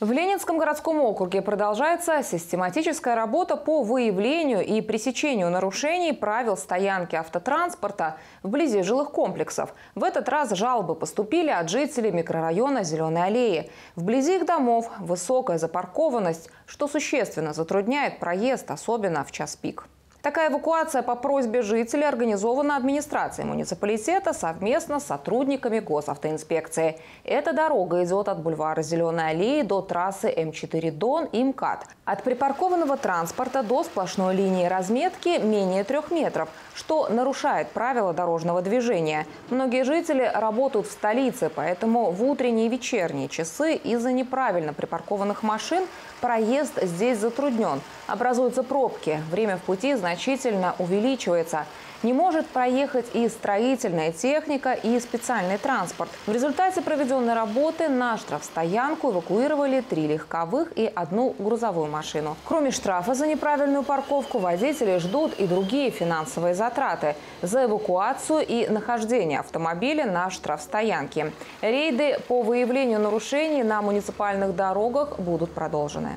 В Ленинском городском округе продолжается систематическая работа по выявлению и пресечению нарушений правил стоянки автотранспорта вблизи жилых комплексов. В этот раз жалобы поступили от жителей микрорайона Зеленой аллеи. Вблизи их домов высокая запаркованность, что существенно затрудняет проезд, особенно в час пик. Такая эвакуация по просьбе жителей организована администрацией муниципалитета совместно с сотрудниками госавтоинспекции. Эта дорога идет от бульвара Зеленой аллеи до трассы М4 Дон и МКАД. От припаркованного транспорта до сплошной линии разметки менее трех метров, что нарушает правила дорожного движения. Многие жители работают в столице, поэтому в утренние и вечерние часы из-за неправильно припаркованных машин проезд здесь затруднен. Образуются пробки. Время в пути значительно значительно увеличивается. Не может проехать и строительная техника, и специальный транспорт. В результате проведенной работы на штрафстоянку эвакуировали три легковых и одну грузовую машину. Кроме штрафа за неправильную парковку, водители ждут и другие финансовые затраты за эвакуацию и нахождение автомобиля на штрафстоянке. Рейды по выявлению нарушений на муниципальных дорогах будут продолжены.